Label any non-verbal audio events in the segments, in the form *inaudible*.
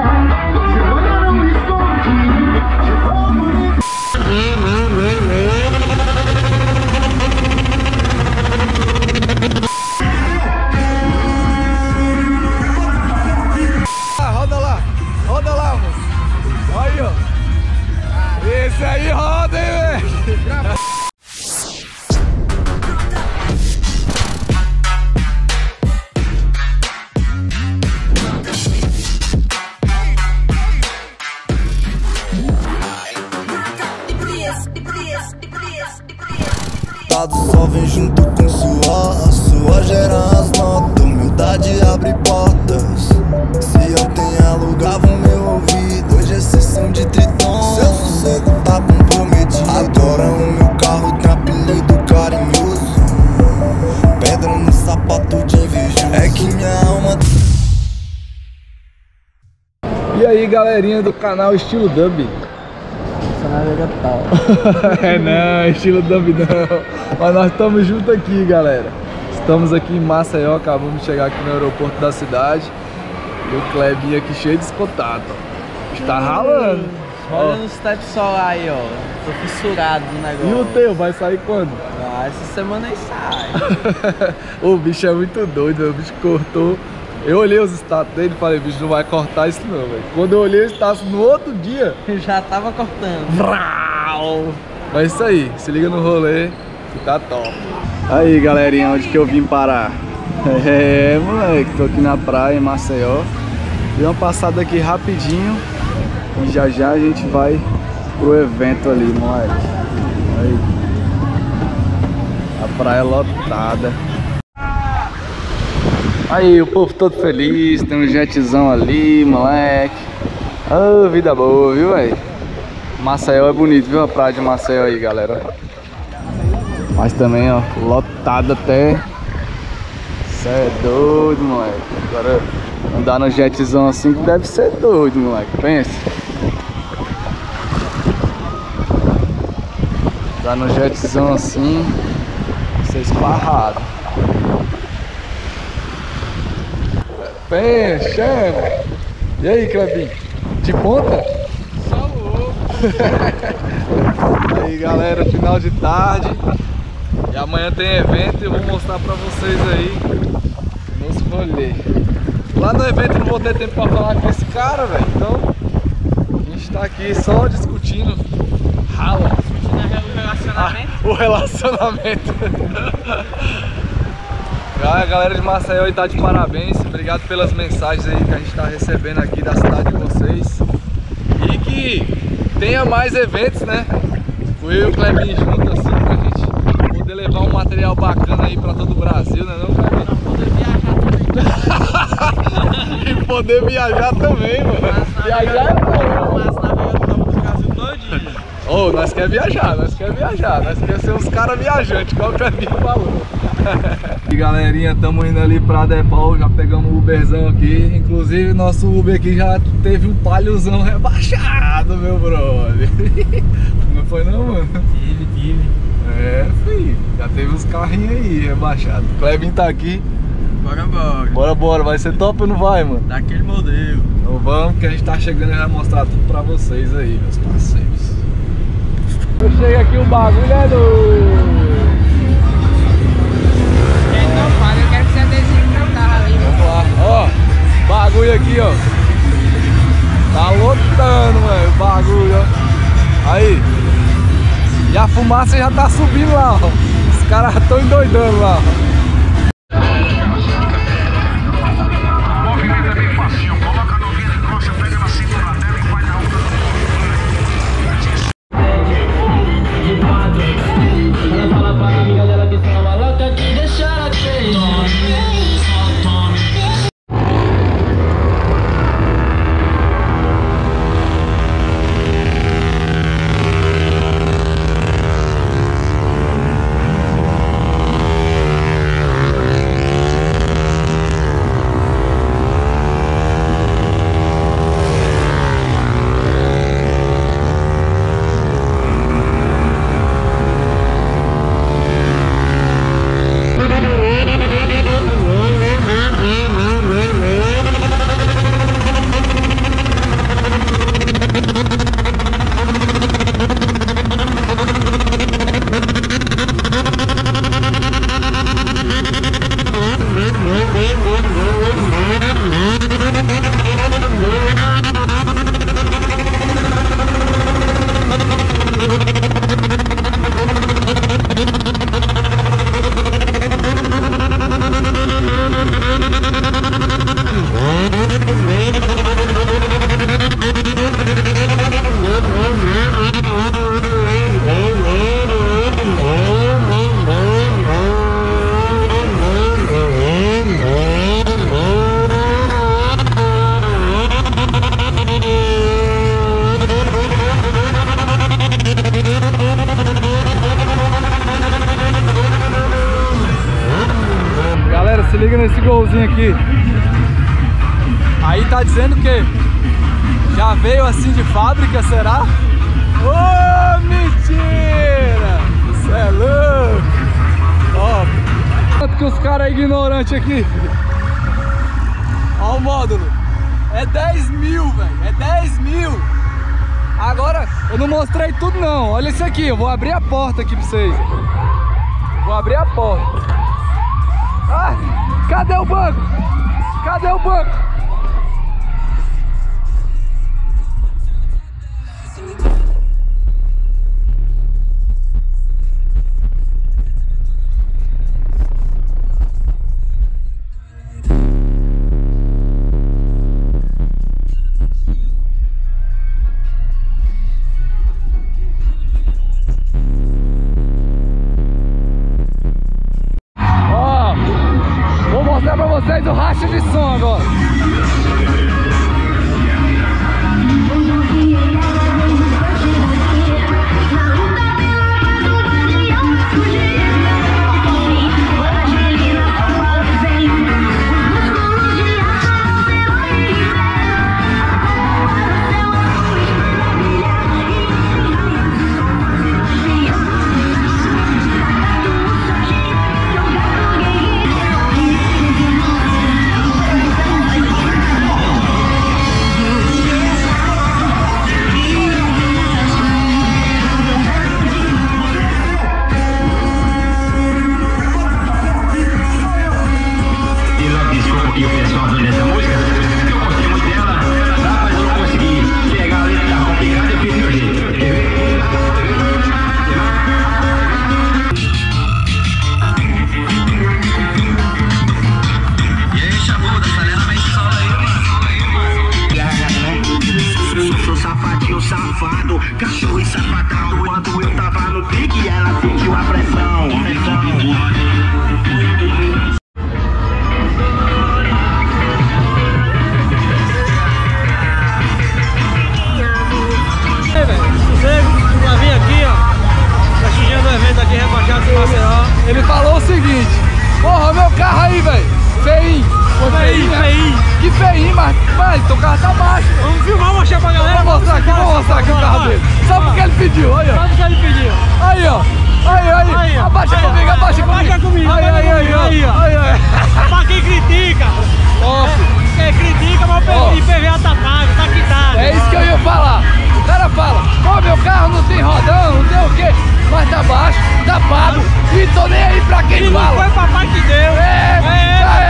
Ah, Dado só vem junto com suor A sua gera as notas Humildade abre portas. Se ontem alugavam meu ouvido Hoje é sessão de triton. Seu sossego tá comprometido. Agora o meu carro tem apelido carinhoso. Pedra no sapato de invejoso. É que minha alma E aí, galerinha do canal Estilo Dub. *laughs* é não, estilo Dub não. Mas nós estamos juntos aqui, galera. Estamos aqui em Maceió, acabamos de chegar aqui no aeroporto da cidade. E o Klebinho aqui cheio de escotado. Está ralando. Olha no step solar aí, ó. Tô fissurado no negócio. E o teu vai sair quando? Ah, essa semana aí sai. *laughs* o bicho é muito doido, o bicho cortou. Eu olhei os status dele e falei, bicho, não vai cortar isso não, velho. Quando eu olhei o status no outro dia, *laughs* Já tava cortando. Vrau! Mas é isso aí, se liga no rolê que tá top. Aí galerinha, onde que eu vim parar? *laughs* É, moleque, tô aqui na praia em Maceió. Dei uma passada aqui rapidinho e já já a gente vai pro evento ali, moleque. Aí. A praia lotada. Aí, o povo todo feliz, tem um jetzão ali, moleque. Ô, vida boa, viu, velho? Maceió é bonito, viu? A praia de Maceió aí, galera. Mas também, ó, lotado até. Cê é doido, moleque. Agora, andar no jetzão assim que deve ser doido, moleque. Pensa. Andar no jetzão assim, ser esparrado. Pensa, E aí, Clebinho? De ponta? *laughs* aí galera, final de tarde. E amanhã tem evento e eu vou mostrar pra vocês aí Nos rolê Lá no evento eu não vou ter tempo pra falar com esse cara, velho. Então a gente tá aqui só discutindo Rala. Ah, O relacionamento *laughs* A galera de Maceió aí tá de parabéns Obrigado pelas mensagens aí que a gente tá recebendo aqui da cidade de vocês E que tenha mais eventos, né? Com eu e o Clebinho junto, assim, pra gente poder levar um material bacana aí pra todo o Brasil, né não, Clebinho? *laughs* e poder viajar também, mano. Viajar é bom. Mas navegando do Brasil Ô, nós quer viajar, nós quer viajar, nós quer ser uns caras viajantes, igual o Clebinho falou. e galerinha, tamo indo ali pra Depol, já pegamos o Uberzão aqui. Inclusive, nosso Uber aqui já teve um palhozão rebaixado, meu brother. *laughs* Não foi não, mano? Tive, tive. É, filho, já teve uns carrinhos aí rebaixados. O Clebinho tá aqui. Bora, bora. Bora, bora, vai ser top ou não vai, mano? Daquele modelo. Então vamos, que a gente tá chegando e vai mostrar tudo pra vocês aí, meus parceiros. Eu chego aqui, o bagulho é do... Então, fala, eu quero que você adesive meu carro ali. Vamos lá, ó, bagulho aqui, ó. Tá lotando, mano, o bagulho, ó. Aí. E a fumaça já tá subindo lá, ó. Os caras tão endoidando lá, ó. Aqui. Aí tá dizendo que já veio assim de fábrica, será? Ô, mentira! Isso é louco! Ó, quanto que os caras é aqui. Ó o módulo. É 10 mil, velho. É 10 mil. Agora, eu não mostrei tudo não. Olha isso aqui, eu vou abrir a porta aqui pra vocês. Vou abrir a porta. Ah, cadê o banco? Cadê o banco? Racha de som agora. Pediu, olha. Sabe o que ele pediu? Aí, ó. Aí, aí. Aí, ó. abaixa Aí, ó. comigo, abaixa comigo. Abaixa comigo, Aí, aí, aí, ó. aí, ó. Aí, aí. *laughs* pra quem critica. Top. Quem critica, mas o Ó. IPVA tá pago, tá quitado. É isso que eu ia falar. O cara fala, pô, meu carro não tem rodão, não tem o quê, mas tá baixo, tá pago, e tô nem aí pra quem E não fala. foi papai que deu. É, era. É,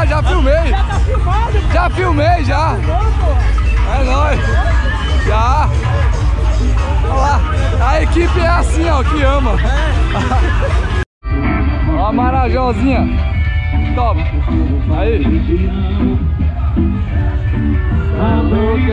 já, já filmei. Já tá filmado. Já filmei, já. É nóis. Já. Olha lá. A equipe é assim, ó, que ama. *laughs* Ó a Marajozinha. Toma. Aí. Tá louco,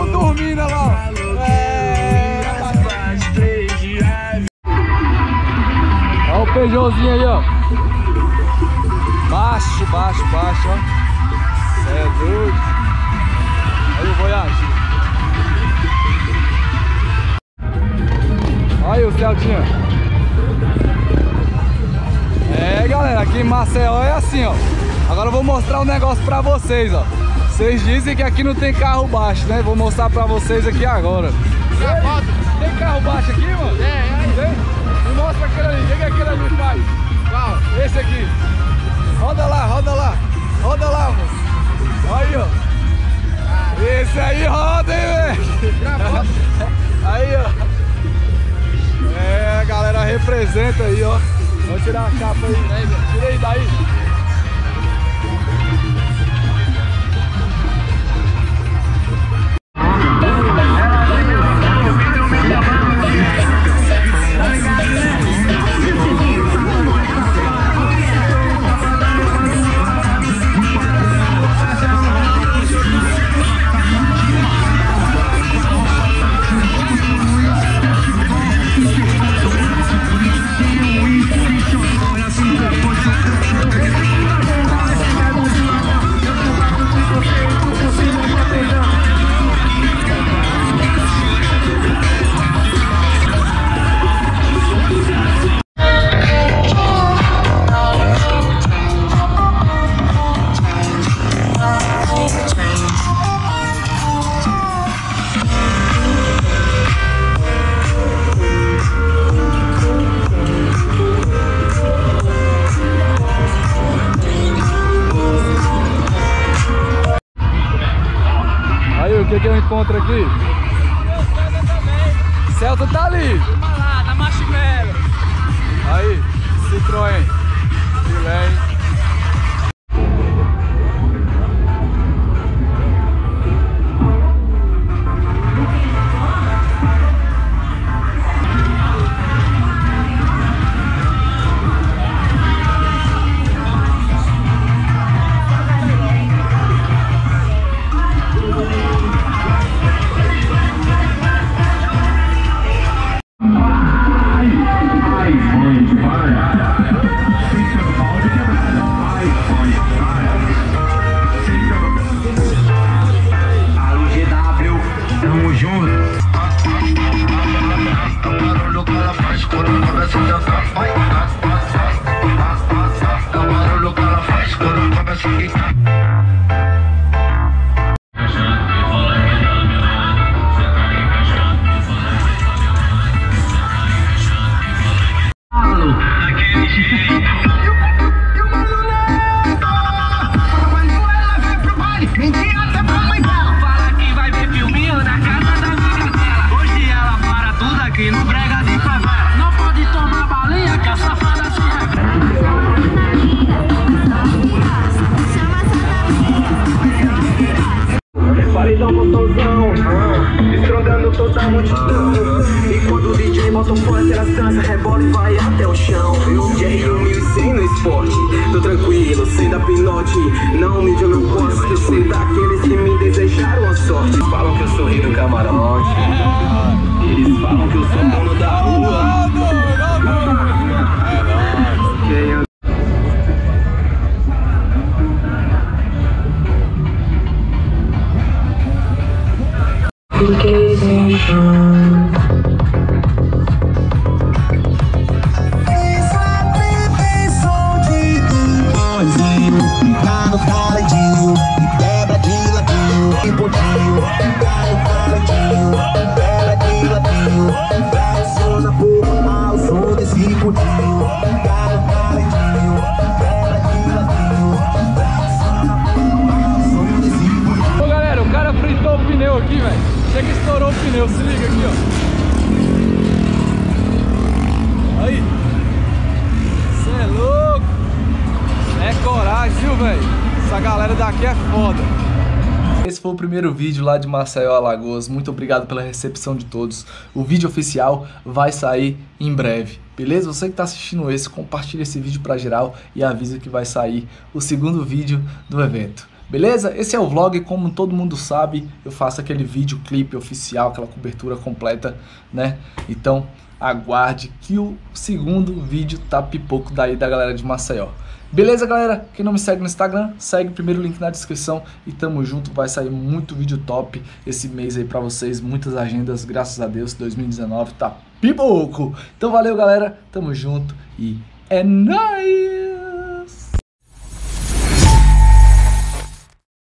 Mundo dormindo, olha lá. É. Olha o Peugeotzinho aí, ó. Baixo, baixo, baixo, ó. Cê é doido. Aí o Voyage. Olha o Celtinha. É, galera, aqui em Maceió é assim, ó. Agora eu vou mostrar um negócio pra vocês, ó. Vocês dizem que aqui não tem carro baixo, né? Vou mostrar pra vocês aqui agora. Tem carro baixo aqui, mano? Tem, tem. Me mostra aquele ali. O que que aquele ali faz? Qual? Esse aqui. Roda lá, roda lá. Roda lá, moço. Aí, ó. Esse aí roda, hein, velho? Aí, ó. É, a galera representa aí, ó. Vou tirar a capa aí. Tirei daí. Aí, o que que eu encontro aqui? Celta tá ali. lá, na marshmallow. Aí, Citroën. Filé, hein? Botãozão, ah, estrondando toda a multidão. E quando o DJ bota o funk, elas dançam, rebola e vai até o chão. Jerry 1100 no esporte, tô tranquilo, sem dar pinote. Não, mídia, eu não posso esquecer daqueles que me desejaram a sorte. Eles falam que eu sou rei do camarote. Eles falam que eu sou dono da rua. Cara fritou o pneu aqui, velho. Chega e estourou o pneu, se liga aqui, ó. Aí. Cê é louco. É coragem, viu, velho? Essa galera daqui é foda. Esse foi o primeiro vídeo lá de Maceió, Alagoas. Muito obrigado pela recepção de todos. O vídeo oficial vai sair em breve, beleza? Você que está assistindo esse, compartilha esse vídeo para geral e avisa que vai sair o segundo vídeo do evento. Beleza? Esse é o vlog, como todo mundo sabe, eu faço aquele vídeo clipe oficial, aquela cobertura completa, né? Então, aguarde que o segundo vídeo tá pipoco daí da galera de Maceió. Beleza, galera? Quem não me segue no Instagram, segue o primeiro link na descrição e tamo junto, vai sair muito vídeo top esse mês aí pra vocês, muitas agendas, graças a Deus, 2019 tá pipoco. Então valeu, galera, tamo junto e é nóis!